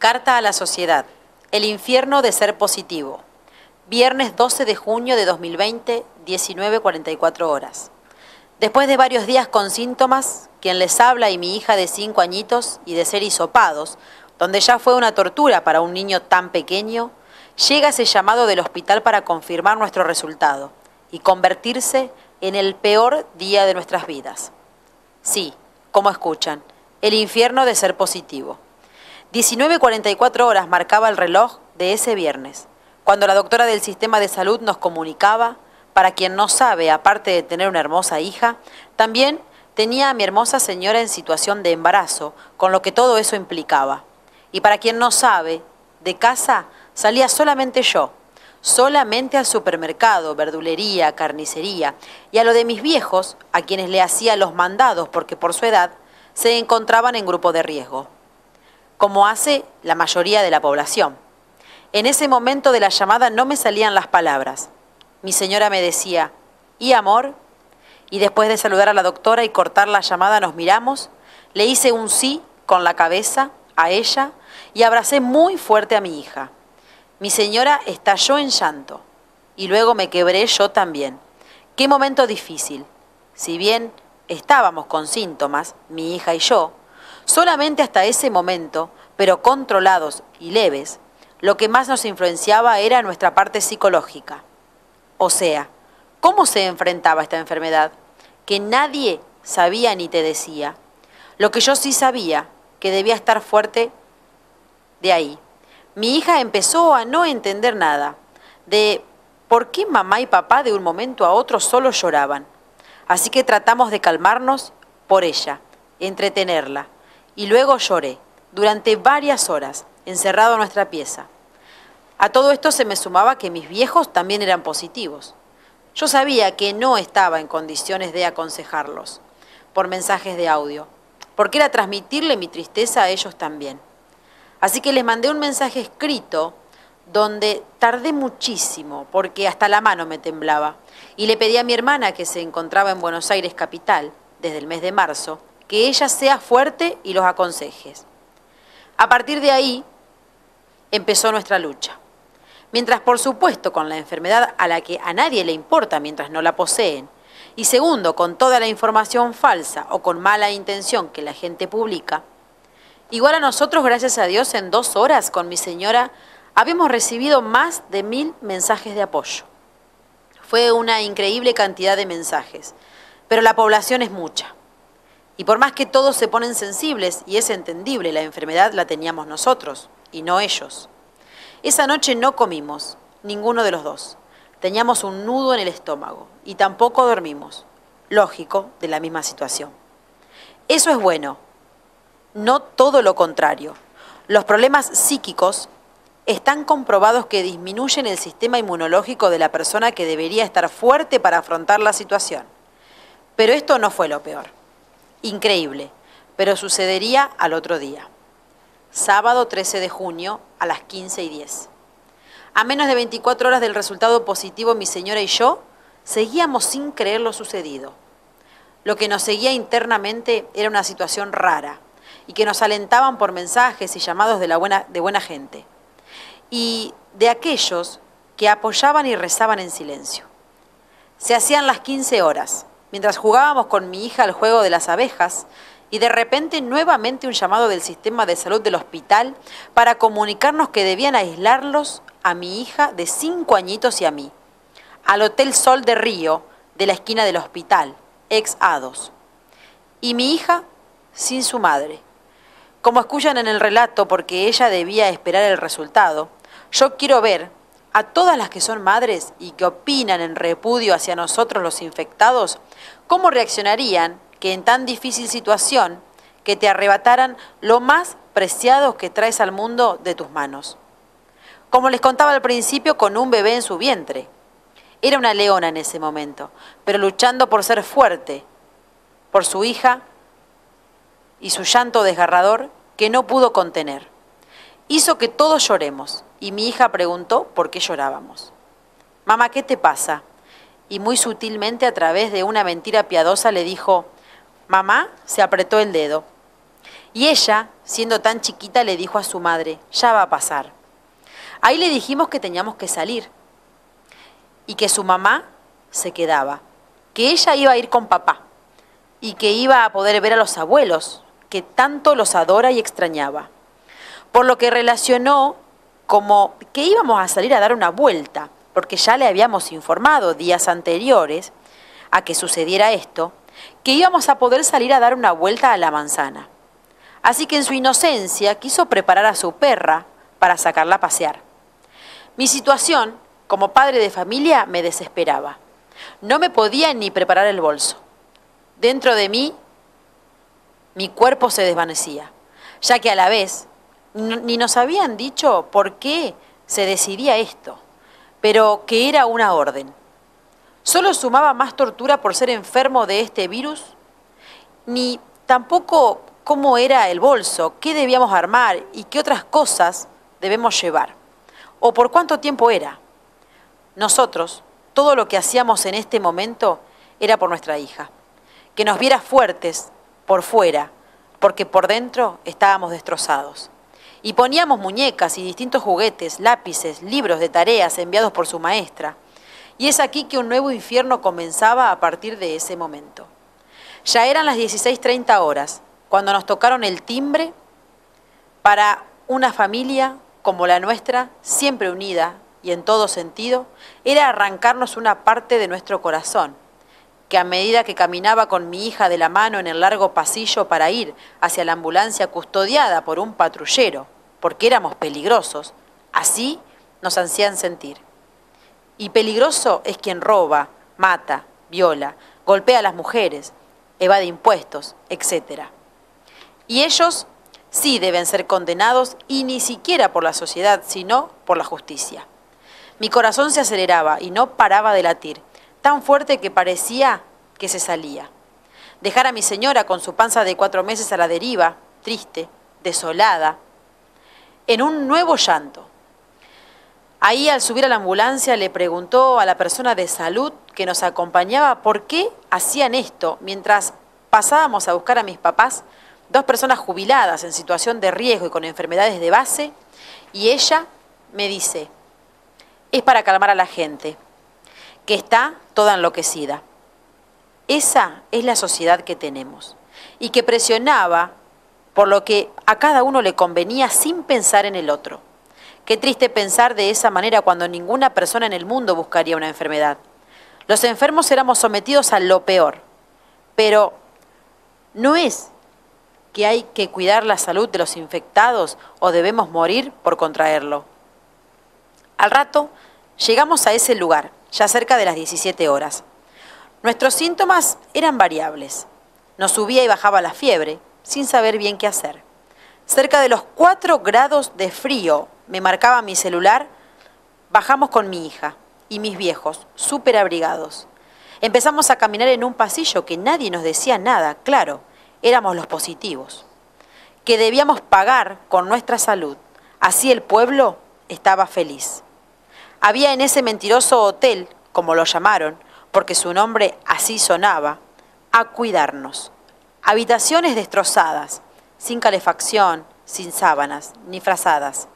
Carta a la sociedad. El infierno de ser positivo. Viernes 12 de junio de 2020, 19.44 horas. Después de varios días con síntomas, quien les habla y mi hija de 5 añitos y de ser hisopados, donde ya fue una tortura para un niño tan pequeño, llega ese llamado del hospital para confirmar nuestro resultado y convertirse en el peor día de nuestras vidas. Sí, como escuchan, el infierno de ser positivo. 19.44 horas marcaba el reloj de ese viernes, cuando la doctora del sistema de salud nos comunicaba, para quien no sabe, aparte de tener una hermosa hija, también tenía a mi hermosa señora en situación de embarazo, con lo que todo eso implicaba. Y para quien no sabe, de casa salía solamente yo, solamente al supermercado, verdulería, carnicería, y a lo de mis viejos, a quienes le hacía los mandados porque por su edad se encontraban en grupo de riesgo, como hace la mayoría de la población. En ese momento de la llamada no me salían las palabras. Mi señora me decía, ¿y amor? Y después de saludar a la doctora y cortar la llamada nos miramos, le hice un sí con la cabeza a ella y abracé muy fuerte a mi hija. Mi señora estalló en llanto y luego me quebré yo también. Qué momento difícil. Si bien estábamos con síntomas, mi hija y yo, solamente hasta ese momento, pero controlados y leves, lo que más nos influenciaba era nuestra parte psicológica. O sea, ¿cómo se enfrentaba esta enfermedad? Que nadie sabía ni te decía. Lo que yo sí sabía, que debía estar fuerte de ahí, mi hija empezó a no entender nada de por qué mamá y papá de un momento a otro solo lloraban. Así que tratamos de calmarnos por ella, entretenerla. Y luego lloré, durante varias horas, encerrado en nuestra pieza. A todo esto se me sumaba que mis viejos también eran positivos. Yo sabía que no estaba en condiciones de aconsejarlos por mensajes de audio, porque era transmitirle mi tristeza a ellos también. Así que les mandé un mensaje escrito donde tardé muchísimo porque hasta la mano me temblaba y le pedí a mi hermana que se encontraba en Buenos Aires capital desde el mes de marzo que ella sea fuerte y los aconsejes. A partir de ahí empezó nuestra lucha. Mientras por supuesto con la enfermedad a la que a nadie le importa mientras no la poseen, y segundo con toda la información falsa o con mala intención que la gente publica, Igual a nosotros, gracias a Dios, en dos horas con mi señora habíamos recibido más de mil mensajes de apoyo. Fue una increíble cantidad de mensajes, pero la población es mucha. Y por más que todos se ponen sensibles, y es entendible, la enfermedad la teníamos nosotros, y no ellos. Esa noche no comimos, ninguno de los dos. Teníamos un nudo en el estómago, y tampoco dormimos. Lógico, de la misma situación. Eso es bueno, no todo lo contrario. Los problemas psíquicos están comprobados que disminuyen el sistema inmunológico de la persona que debería estar fuerte para afrontar la situación. Pero esto no fue lo peor. Increíble, pero sucedería al otro día. Sábado 13 de junio a las 15 y 10. A menos de 24 horas del resultado positivo, mi señora y yo seguíamos sin creer lo sucedido. Lo que nos seguía internamente era una situación rara, y que nos alentaban por mensajes y llamados de, buena, de buena gente. Y de aquellos que apoyaban y rezaban en silencio. Se hacían las 15 horas, mientras jugábamos con mi hija al juego de las abejas, y de repente nuevamente un llamado del sistema de salud del hospital para comunicarnos que debían aislarlos a mi hija de cinco añitos y a mí, al Hotel Sol de Río, de la esquina del hospital, ex A2. Y mi hija sin su madre, como escuchan en el relato, porque ella debía esperar el resultado, yo quiero ver a todas las que son madres y que opinan en repudio hacia nosotros los infectados, cómo reaccionarían que en tan difícil situación que te arrebataran lo más preciado que traes al mundo de tus manos. Como les contaba al principio, con un bebé en su vientre. Era una leona en ese momento, pero luchando por ser fuerte, por su hija y su llanto desgarrador que no pudo contener. Hizo que todos lloremos y mi hija preguntó por qué llorábamos. Mamá, ¿qué te pasa? Y muy sutilmente a través de una mentira piadosa le dijo, mamá se apretó el dedo. Y ella, siendo tan chiquita, le dijo a su madre, ya va a pasar. Ahí le dijimos que teníamos que salir y que su mamá se quedaba, que ella iba a ir con papá y que iba a poder ver a los abuelos, que tanto los adora y extrañaba. Por lo que relacionó como que íbamos a salir a dar una vuelta, porque ya le habíamos informado días anteriores a que sucediera esto, que íbamos a poder salir a dar una vuelta a la manzana. Así que en su inocencia quiso preparar a su perra para sacarla a pasear. Mi situación, como padre de familia, me desesperaba. No me podía ni preparar el bolso. Dentro de mí, mi cuerpo se desvanecía, ya que a la vez ni nos habían dicho por qué se decidía esto, pero que era una orden. Solo sumaba más tortura por ser enfermo de este virus, ni tampoco cómo era el bolso, qué debíamos armar y qué otras cosas debemos llevar, o por cuánto tiempo era. Nosotros, todo lo que hacíamos en este momento era por nuestra hija, que nos viera fuertes por fuera, porque por dentro estábamos destrozados. Y poníamos muñecas y distintos juguetes, lápices, libros de tareas enviados por su maestra. Y es aquí que un nuevo infierno comenzaba a partir de ese momento. Ya eran las 16.30 horas cuando nos tocaron el timbre para una familia como la nuestra, siempre unida y en todo sentido, era arrancarnos una parte de nuestro corazón, que a medida que caminaba con mi hija de la mano en el largo pasillo para ir hacia la ambulancia custodiada por un patrullero, porque éramos peligrosos, así nos hacían sentir. Y peligroso es quien roba, mata, viola, golpea a las mujeres, evade impuestos, etcétera. Y ellos sí deben ser condenados y ni siquiera por la sociedad, sino por la justicia. Mi corazón se aceleraba y no paraba de latir, tan fuerte que parecía que se salía. Dejar a mi señora con su panza de cuatro meses a la deriva, triste, desolada, en un nuevo llanto. Ahí al subir a la ambulancia le preguntó a la persona de salud que nos acompañaba por qué hacían esto mientras pasábamos a buscar a mis papás dos personas jubiladas en situación de riesgo y con enfermedades de base, y ella me dice, es para calmar a la gente, que está toda enloquecida. Esa es la sociedad que tenemos, y que presionaba por lo que a cada uno le convenía sin pensar en el otro. Qué triste pensar de esa manera cuando ninguna persona en el mundo buscaría una enfermedad. Los enfermos éramos sometidos a lo peor, pero no es que hay que cuidar la salud de los infectados o debemos morir por contraerlo. Al rato llegamos a ese lugar, ya cerca de las 17 horas. Nuestros síntomas eran variables. Nos subía y bajaba la fiebre, sin saber bien qué hacer. Cerca de los 4 grados de frío, me marcaba mi celular, bajamos con mi hija y mis viejos, súper abrigados. Empezamos a caminar en un pasillo que nadie nos decía nada, claro, éramos los positivos, que debíamos pagar con nuestra salud. Así el pueblo estaba feliz. Había en ese mentiroso hotel, como lo llamaron, porque su nombre así sonaba, a cuidarnos. Habitaciones destrozadas, sin calefacción, sin sábanas, ni frazadas.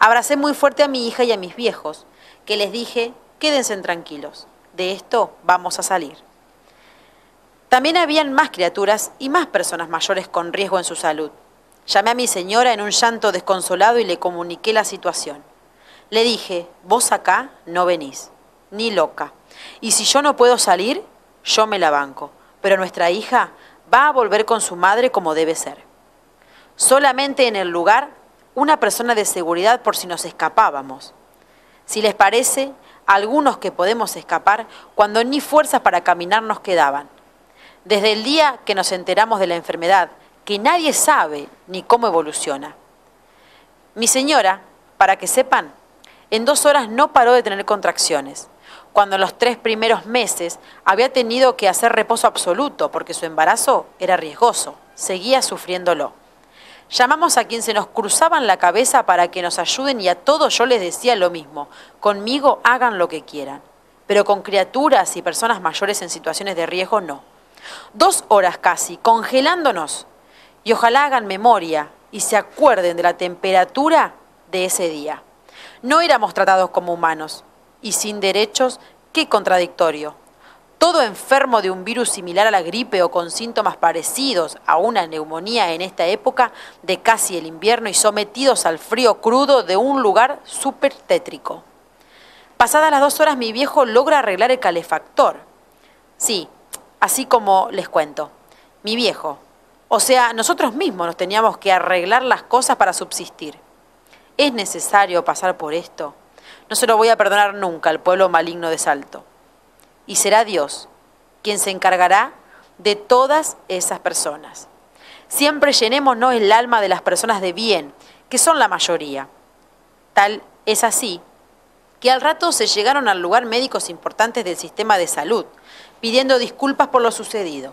Abracé muy fuerte a mi hija y a mis viejos, que les dije, quédense tranquilos, de esto vamos a salir. También habían más criaturas y más personas mayores con riesgo en su salud. Llamé a mi señora en un llanto desconsolado y le comuniqué la situación. Le dije, vos acá no venís, ni loca. Y si yo no puedo salir, yo me la banco. Pero nuestra hija va a volver con su madre como debe ser. Solamente en el lugar una persona de seguridad por si nos escapábamos. Si les parece, algunos que podemos escapar cuando ni fuerzas para caminar nos quedaban. Desde el día que nos enteramos de la enfermedad, que nadie sabe ni cómo evoluciona. Mi señora, para que sepan, en dos horas no paró de tener contracciones, cuando en los tres primeros meses había tenido que hacer reposo absoluto porque su embarazo era riesgoso, seguía sufriéndolo. Llamamos a quien se nos cruzaban la cabeza para que nos ayuden y a todos yo les decía lo mismo, conmigo hagan lo que quieran, pero con criaturas y personas mayores en situaciones de riesgo no. Dos horas casi, congelándonos, Y ojalá hagan memoria y se acuerden de la temperatura de ese día. No éramos tratados como humanos y sin derechos, qué contradictorio. Todo enfermo de un virus similar a la gripe o con síntomas parecidos a una neumonía en esta época de casi el invierno y sometidos al frío crudo de un lugar súper tétrico. Pasadas las dos horas mi viejo logra arreglar el calefactor. Sí, así como les cuento. Mi viejo. O sea, nosotros mismos nos teníamos que arreglar las cosas para subsistir. ¿Es necesario pasar por esto? No se lo voy a perdonar nunca al pueblo maligno de Salto. Y será Dios quien se encargará de todas esas personas. Siempre llenémonos el alma de las personas de bien, que son la mayoría. Tal es así que al rato se llegaron al lugar médicos importantes del sistema de salud, pidiendo disculpas por lo sucedido,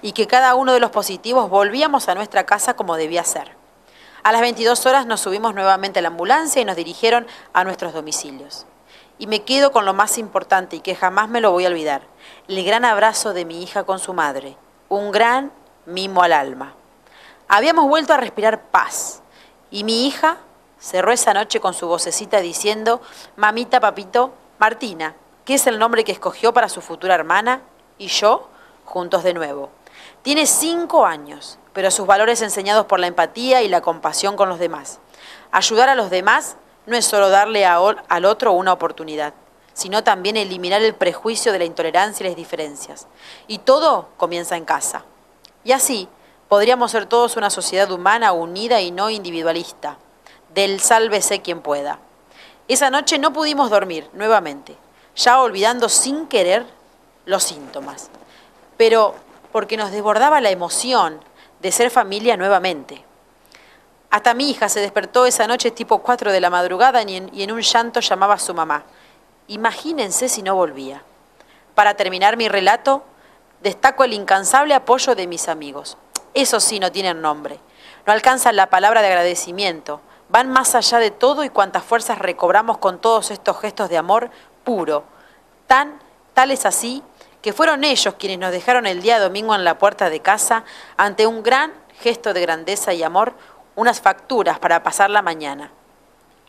y que cada uno de los positivos volvíamos a nuestra casa como debía ser. A las 22 horas nos subimos nuevamente a la ambulancia y nos dirigieron a nuestros domicilios. Y me quedo con lo más importante y que jamás me lo voy a olvidar, el gran abrazo de mi hija con su madre, un gran mimo al alma. Habíamos vuelto a respirar paz y mi hija Cerró esa noche con su vocecita diciendo, mamita, papito, Martina, que es el nombre que escogió para su futura hermana, y yo, juntos de nuevo. Tiene cinco años, pero sus valores enseñados por la empatía y la compasión con los demás. Ayudar a los demás no es solo darle al otro una oportunidad, sino también eliminar el prejuicio de la intolerancia y las diferencias. Y todo comienza en casa. Y así podríamos ser todos una sociedad humana unida y no individualista del sálvese quien pueda. Esa noche no pudimos dormir nuevamente, ya olvidando sin querer los síntomas, pero porque nos desbordaba la emoción de ser familia nuevamente. Hasta mi hija se despertó esa noche tipo 4 de la madrugada y en, un llanto llamaba a su mamá. Imagínense si no volvía. Para terminar mi relato, destaco el incansable apoyo de mis amigos. Esos sí no tienen nombre. No alcanzan la palabra de agradecimiento, van más allá de todo y cuantas fuerzas recobramos con todos estos gestos de amor puro. Tan, tal es así, que fueron ellos quienes nos dejaron el día domingo en la puerta de casa, ante un gran gesto de grandeza y amor, unas facturas para pasar la mañana,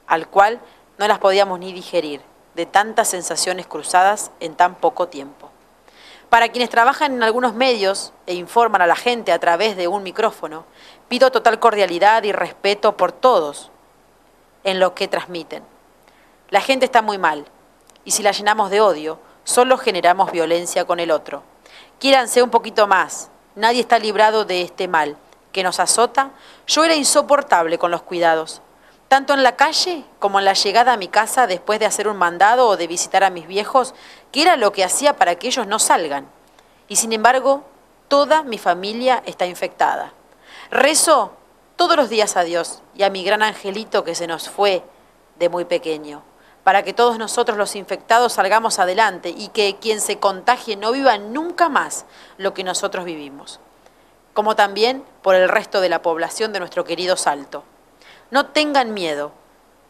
al cual no las podíamos ni digerir, de tantas sensaciones cruzadas en tan poco tiempo. Para quienes trabajan en algunos medios e informan a la gente a través de un micrófono, pido total cordialidad y respeto por todos en lo que transmiten. La gente está muy mal y si la llenamos de odio, solo generamos violencia con el otro. Quiéranse un poquito más, nadie está librado de este mal que nos azota. Yo era insoportable con los cuidados, tanto en la calle como en la llegada a mi casa después de hacer un mandado o de visitar a mis viejos, que era lo que hacía para que ellos no salgan. Y sin embargo, toda mi familia está infectada. Rezo todos los días a Dios y a mi gran angelito que se nos fue de muy pequeño, para que todos nosotros los infectados salgamos adelante y que quien se contagie no viva nunca más lo que nosotros vivimos, como también por el resto de la población de nuestro querido Salto. No tengan miedo.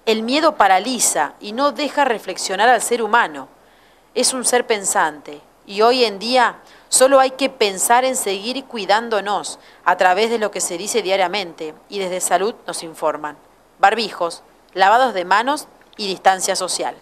El miedo paraliza y no deja reflexionar al ser humano. Es un ser pensante y hoy en día solo hay que pensar en seguir cuidándonos a través de lo que se dice diariamente y desde salud nos informan. Barbijos, lavados de manos y distancia social.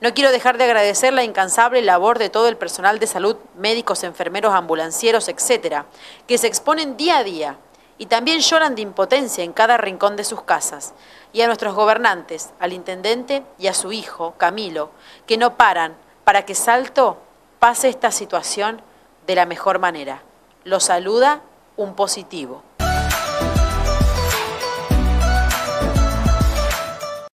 No quiero dejar de agradecer la incansable labor de todo el personal de salud, médicos, enfermeros, ambulancieros, etcétera, que se exponen día a día y también lloran de impotencia en cada rincón de sus casas, y a nuestros gobernantes, al intendente y a su hijo, Camilo, que no paran para que Salto pase esta situación de la mejor manera. Lo saluda un positivo.